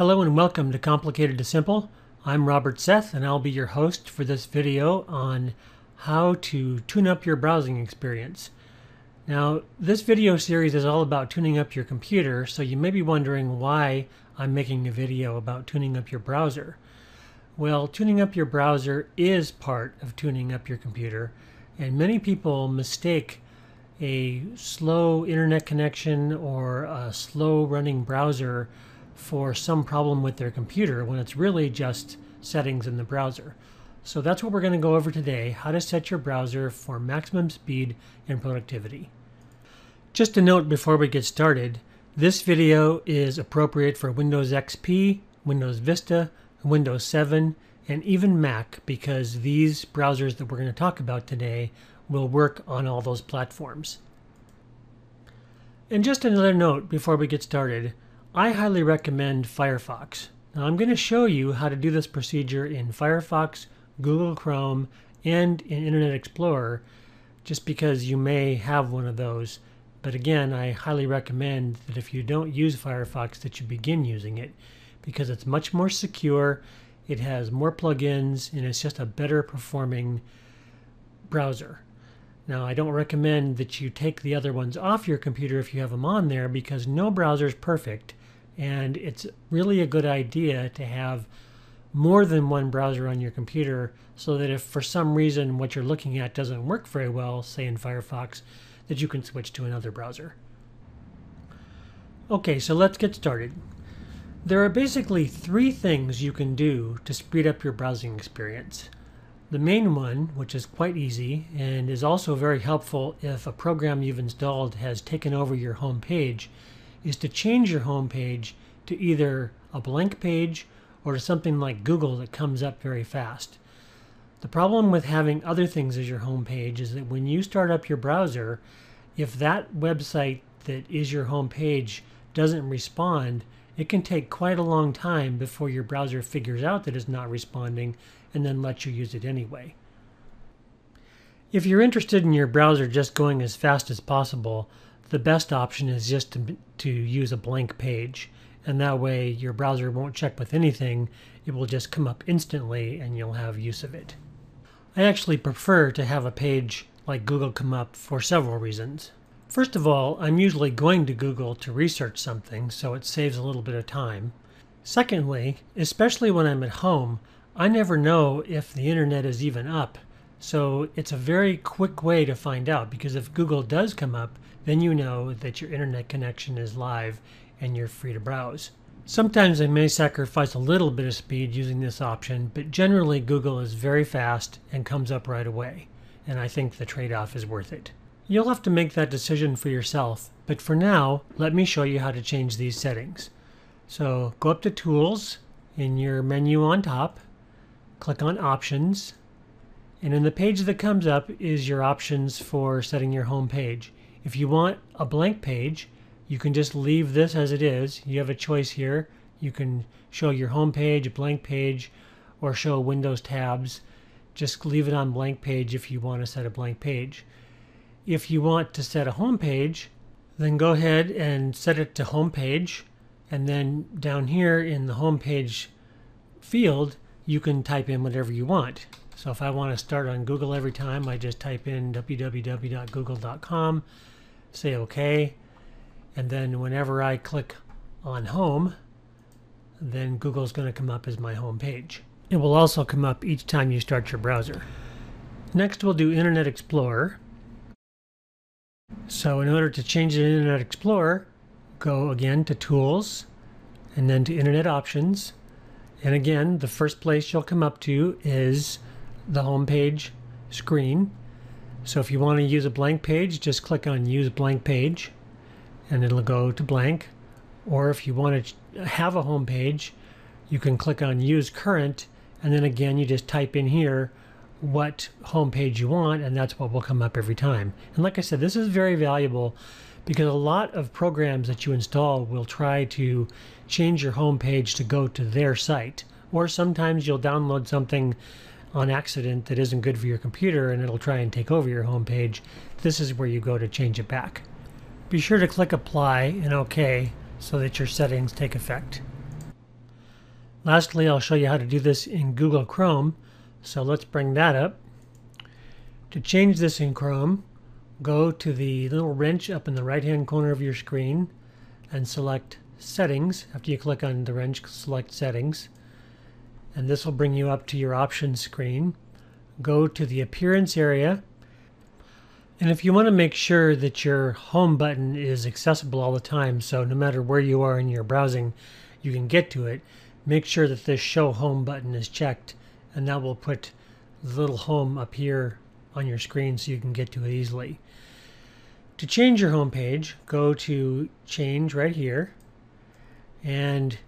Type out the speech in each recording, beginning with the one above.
Hello and welcome to Complicated to Simple. I'm Robert Seth and I'll be your host for this video on how to tune up your browsing experience. Now, this video series is all about tuning up your computer, so you may be wondering why I'm making a video about tuning up your browser. Well, tuning up your browser is part of tuning up your computer, and many people mistake a slow internet connection or a slow running browser for some problem with their computer when it's really just settings in the browser. So that's what we're going to go over today, how to set your browser for maximum speed and productivity. Just a note before we get started, this video is appropriate for Windows XP, Windows Vista, Windows 7, and even Mac because these browsers that we're going to talk about today will work on all those platforms. And just another note before we get started, I highly recommend Firefox. Now I'm going to show you how to do this procedure in Firefox, Google Chrome, and in Internet Explorer just because you may have one of those. But again, I highly recommend that if you don't use Firefox that you begin using it because it's much more secure, it has more plugins, and it's just a better performing browser. Now, I don't recommend that you take the other ones off your computer if you have them on there because no browser is perfect and it's really a good idea to have more than one browser on your computer so that if for some reason what you're looking at doesn't work very well, say in Firefox, that you can switch to another browser. Okay, so let's get started. There are basically three things you can do to speed up your browsing experience. The main one, which is quite easy and is also very helpful if a program you've installed has taken over your home page, is to change your home page to either a blank page or to something like Google that comes up very fast. The problem with having other things as your home page is that when you start up your browser, if that website that is your home page doesn't respond, it can take quite a long time before your browser figures out that it's not responding and then lets you use it anyway. If you're interested in your browser just going as fast as possible, the best option is just to, to use a blank page. And that way your browser won't check with anything. It will just come up instantly and you'll have use of it. I actually prefer to have a page like Google come up for several reasons. First of all, I'm usually going to Google to research something, so it saves a little bit of time. Secondly, especially when I'm at home, I never know if the internet is even up. So it's a very quick way to find out because if Google does come up, then you know that your internet connection is live and you're free to browse. Sometimes I may sacrifice a little bit of speed using this option, but generally Google is very fast and comes up right away, and I think the trade-off is worth it. You'll have to make that decision for yourself, but for now, let me show you how to change these settings. So go up to Tools in your menu on top, click on Options, and in the page that comes up is your options for setting your home page. If you want a blank page, you can just leave this as it is. You have a choice here. You can show your home page, a blank page, or show Windows tabs. Just leave it on blank page if you want to set a blank page. If you want to set a home page, then go ahead and set it to home page. And then down here in the home page field, you can type in whatever you want. So if I want to start on Google every time, I just type in www.google.com say OK, and then whenever I click on Home, then Google's going to come up as my home page. It will also come up each time you start your browser. Next we'll do Internet Explorer. So in order to change the Internet Explorer, go again to Tools, and then to Internet Options. And again, the first place you'll come up to is the home page screen. So if you want to use a blank page, just click on Use Blank Page and it'll go to blank. Or if you want to have a home page, you can click on Use Current and then again you just type in here what home page you want and that's what will come up every time. And like I said, this is very valuable because a lot of programs that you install will try to change your home page to go to their site. Or sometimes you'll download something on accident that isn't good for your computer and it'll try and take over your home page, this is where you go to change it back. Be sure to click apply and OK so that your settings take effect. Lastly, I'll show you how to do this in Google Chrome. So let's bring that up. To change this in Chrome, go to the little wrench up in the right hand corner of your screen and select Settings. After you click on the wrench, select Settings. And this will bring you up to your options screen. Go to the Appearance area. And if you want to make sure that your home button is accessible all the time, so no matter where you are in your browsing, you can get to it, make sure that this Show Home button is checked, and that will put the little home up here on your screen so you can get to it easily. To change your home page, go to Change right here, and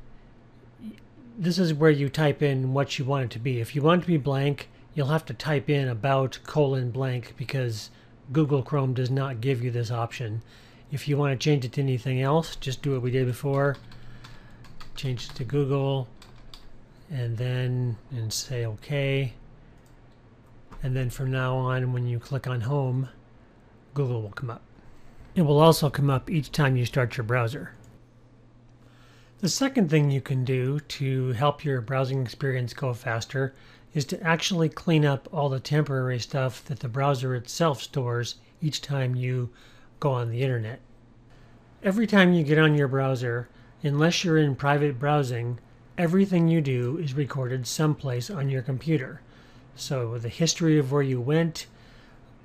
this is where you type in what you want it to be. If you want it to be blank, you'll have to type in about colon blank because Google Chrome does not give you this option. If you want to change it to anything else, just do what we did before. Change it to Google and then and say OK. And then from now on, when you click on Home, Google will come up. It will also come up each time you start your browser. The second thing you can do to help your browsing experience go faster is to actually clean up all the temporary stuff that the browser itself stores each time you go on the internet. Every time you get on your browser, unless you're in private browsing, everything you do is recorded someplace on your computer. So the history of where you went,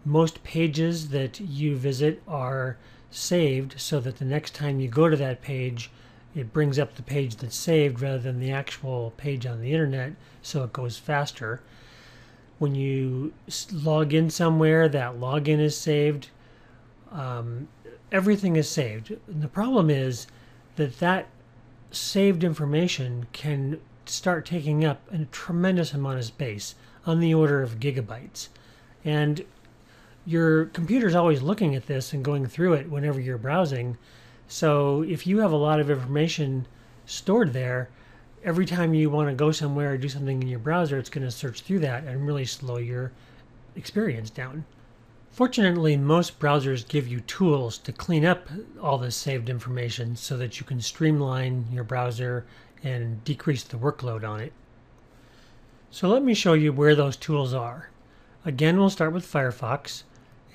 most pages that you visit are saved so that the next time you go to that page, it brings up the page that's saved rather than the actual page on the internet, so it goes faster. When you log in somewhere, that login is saved. Um, everything is saved. And the problem is that that saved information can start taking up a tremendous amount of space on the order of gigabytes. And your computer's always looking at this and going through it whenever you're browsing. So if you have a lot of information stored there, every time you want to go somewhere or do something in your browser, it's going to search through that and really slow your experience down. Fortunately, most browsers give you tools to clean up all this saved information so that you can streamline your browser and decrease the workload on it. So let me show you where those tools are. Again, we'll start with Firefox.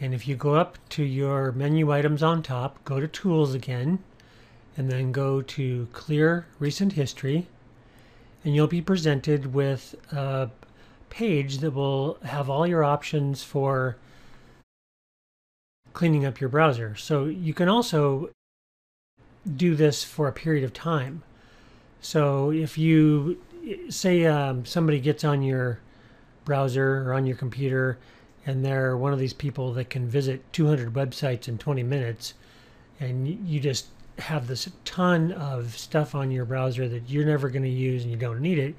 And if you go up to your menu items on top, go to Tools again, and then go to Clear Recent History, and you'll be presented with a page that will have all your options for cleaning up your browser. So you can also do this for a period of time. So if you say um, somebody gets on your browser or on your computer and they're one of these people that can visit 200 websites in 20 minutes and you just have this ton of stuff on your browser that you're never going to use and you don't need it.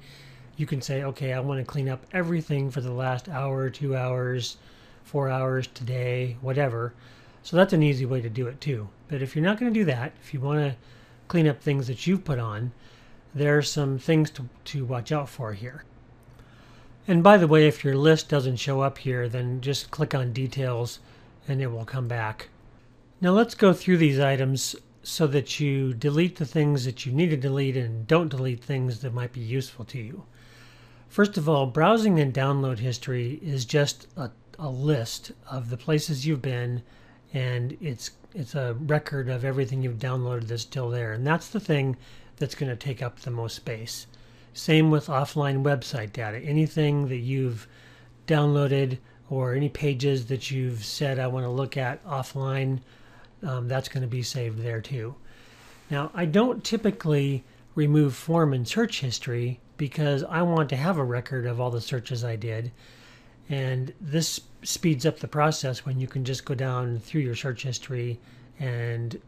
You can say okay i want to clean up everything for the last hour two hours four hours today whatever. So that's an easy way to do it too. But if you're not going to do that if you want to clean up things that you've put on there are some things to, to watch out for here and by the way, if your list doesn't show up here, then just click on details and it will come back. Now let's go through these items so that you delete the things that you need to delete and don't delete things that might be useful to you. First of all, browsing and download history is just a, a list of the places you've been and it's it's a record of everything you've downloaded that's still there. And that's the thing that's going to take up the most space. Same with offline website data. Anything that you've downloaded or any pages that you've said I want to look at offline, um, that's going to be saved there too. Now, I don't typically remove form and search history because I want to have a record of all the searches I did. And this speeds up the process when you can just go down through your search history and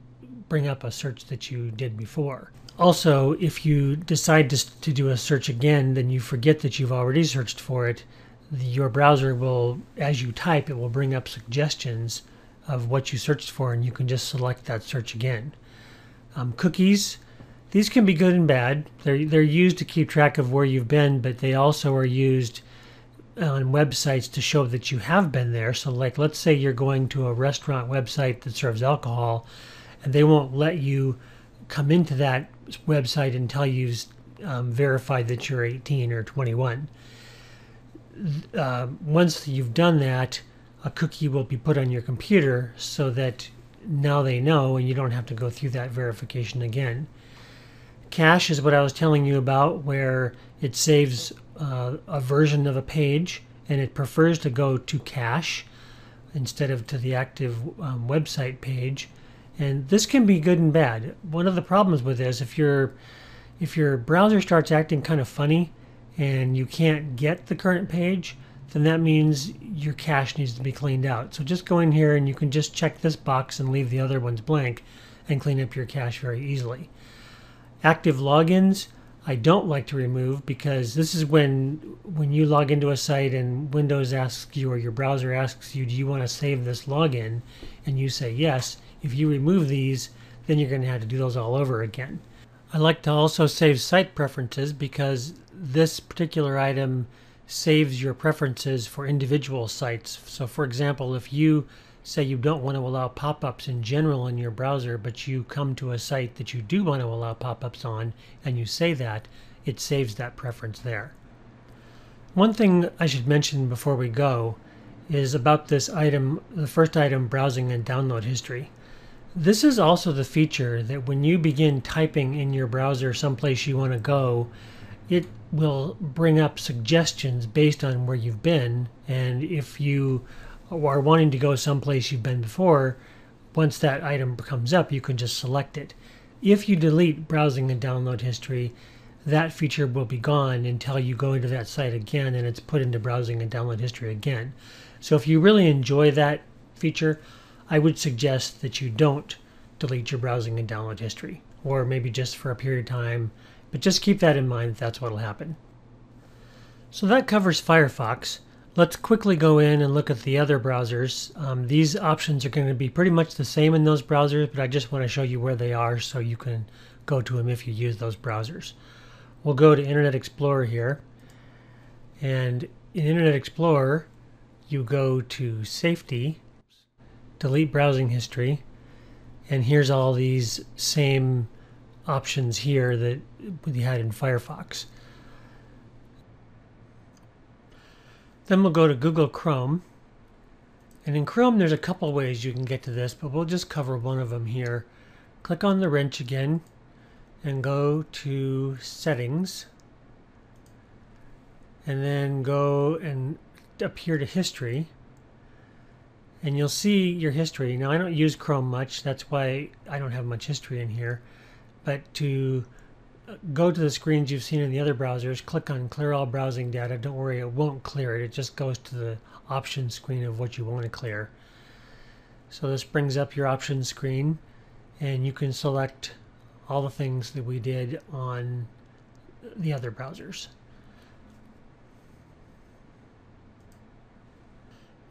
bring up a search that you did before. Also, if you decide to, to do a search again, then you forget that you've already searched for it. Your browser will, as you type, it will bring up suggestions of what you searched for, and you can just select that search again. Um, cookies, these can be good and bad. They're, they're used to keep track of where you've been, but they also are used on websites to show that you have been there. So, like, let's say you're going to a restaurant website that serves alcohol, and they won't let you come into that website until you've um, verified that you're 18 or 21. Uh, once you've done that, a cookie will be put on your computer so that now they know and you don't have to go through that verification again. Cache is what I was telling you about, where it saves uh, a version of a page and it prefers to go to cache instead of to the active um, website page. And this can be good and bad. One of the problems with this, if your if your browser starts acting kind of funny and you can't get the current page, then that means your cache needs to be cleaned out. So just go in here and you can just check this box and leave the other ones blank and clean up your cache very easily. Active logins, I don't like to remove because this is when when you log into a site and Windows asks you or your browser asks you, do you want to save this login? And you say yes. If you remove these, then you're going to have to do those all over again. I like to also save site preferences because this particular item saves your preferences for individual sites. So for example, if you say you don't want to allow pop-ups in general in your browser, but you come to a site that you do want to allow pop-ups on, and you say that, it saves that preference there. One thing I should mention before we go is about this item, the first item, browsing and download history. This is also the feature that when you begin typing in your browser someplace you want to go, it will bring up suggestions based on where you've been. And if you are wanting to go someplace you've been before, once that item comes up, you can just select it. If you delete browsing and download history, that feature will be gone until you go into that site again and it's put into browsing and download history again. So if you really enjoy that feature, I would suggest that you don't delete your browsing and download history, or maybe just for a period of time, but just keep that in mind that that's what will happen. So that covers Firefox. Let's quickly go in and look at the other browsers. Um, these options are going to be pretty much the same in those browsers, but I just want to show you where they are so you can go to them if you use those browsers. We'll go to Internet Explorer here. And in Internet Explorer, you go to Safety, Delete Browsing History, and here's all these same options here that we had in Firefox. Then we'll go to Google Chrome. And in Chrome, there's a couple ways you can get to this, but we'll just cover one of them here. Click on the wrench again and go to Settings. And then go and up here to History. And you'll see your history. Now, I don't use Chrome much. That's why I don't have much history in here. But to uh, go to the screens you've seen in the other browsers, click on clear all browsing data. Don't worry, it won't clear it. It just goes to the options screen of what you want to clear. So this brings up your options screen and you can select all the things that we did on the other browsers.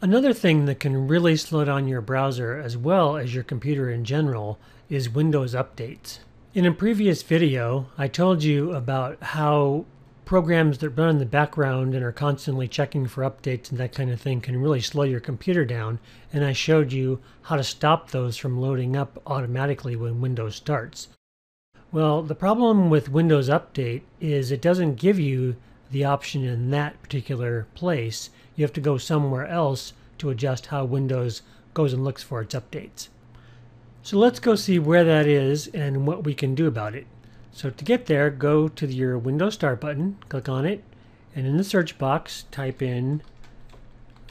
Another thing that can really slow down your browser as well as your computer in general is Windows updates. In a previous video, I told you about how programs that run in the background and are constantly checking for updates and that kind of thing can really slow your computer down, and I showed you how to stop those from loading up automatically when Windows starts. Well, the problem with Windows Update is it doesn't give you the option in that particular place. You have to go somewhere else to adjust how Windows goes and looks for its updates. So let's go see where that is and what we can do about it. So to get there, go to your Windows Start button, click on it, and in the search box, type in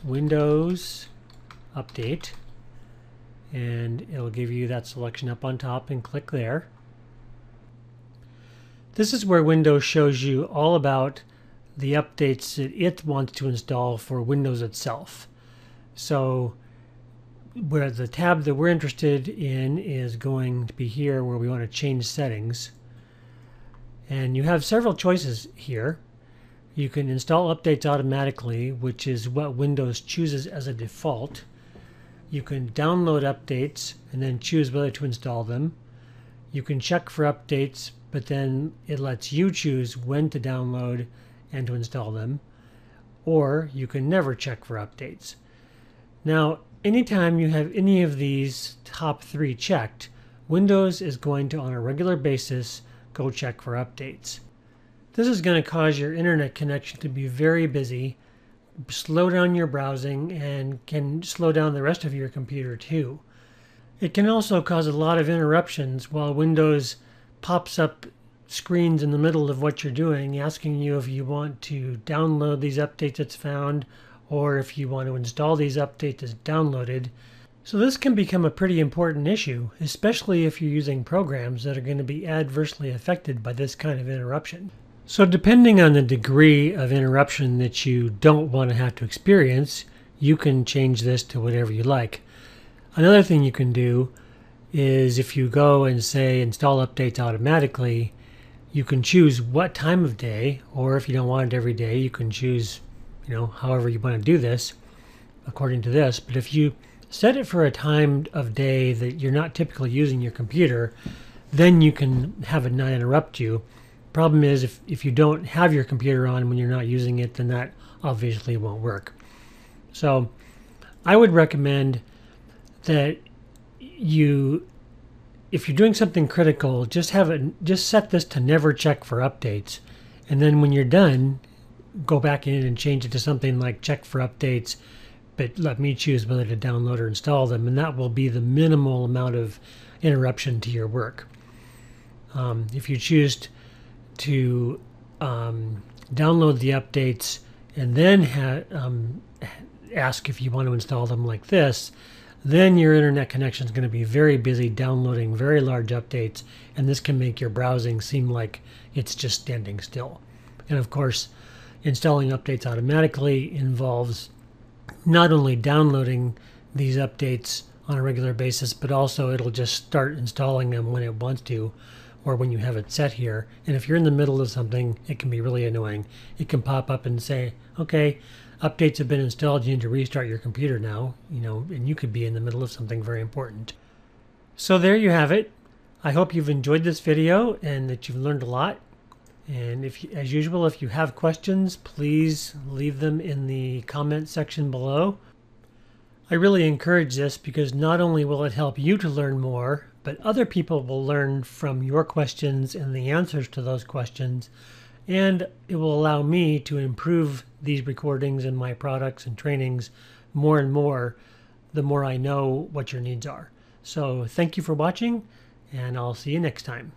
Windows Update, and it'll give you that selection up on top and click there. This is where Windows shows you all about the updates that it wants to install for Windows itself. So where the tab that we're interested in is going to be here where we want to change settings. And you have several choices here. You can install updates automatically, which is what Windows chooses as a default. You can download updates and then choose whether to install them. You can check for updates, but then it lets you choose when to download and to install them. Or you can never check for updates. Now, anytime you have any of these top three checked, Windows is going to, on a regular basis, go check for updates. This is going to cause your internet connection to be very busy, slow down your browsing, and can slow down the rest of your computer too. It can also cause a lot of interruptions while Windows pops up screens in the middle of what you're doing asking you if you want to download these updates it's found or if you want to install these updates as downloaded. So this can become a pretty important issue, especially if you're using programs that are going to be adversely affected by this kind of interruption. So depending on the degree of interruption that you don't want to have to experience, you can change this to whatever you like. Another thing you can do is if you go and say install updates automatically, you can choose what time of day, or if you don't want it every day, you can choose, you know, however you want to do this according to this. But if you set it for a time of day that you're not typically using your computer, then you can have it not interrupt you. Problem is, if, if you don't have your computer on when you're not using it, then that obviously won't work. So I would recommend that you if you're doing something critical, just have it just set this to never check for updates. And then when you're done, go back in and change it to something like check for updates, but let me choose whether to download or install them, and that will be the minimal amount of interruption to your work. Um, if you choose to um, download the updates and then um, ask if you want to install them like this, then your internet connection is going to be very busy downloading very large updates, and this can make your browsing seem like it's just standing still. And of course, installing updates automatically involves not only downloading these updates on a regular basis, but also it'll just start installing them when it wants to or when you have it set here. And if you're in the middle of something, it can be really annoying. It can pop up and say, okay, updates have been installed. You need to restart your computer now, you know, and you could be in the middle of something very important. So there you have it. I hope you've enjoyed this video and that you've learned a lot. And if, as usual, if you have questions, please leave them in the comment section below. I really encourage this because not only will it help you to learn more, but other people will learn from your questions and the answers to those questions and it will allow me to improve these recordings and my products and trainings more and more the more I know what your needs are. So thank you for watching, and I'll see you next time.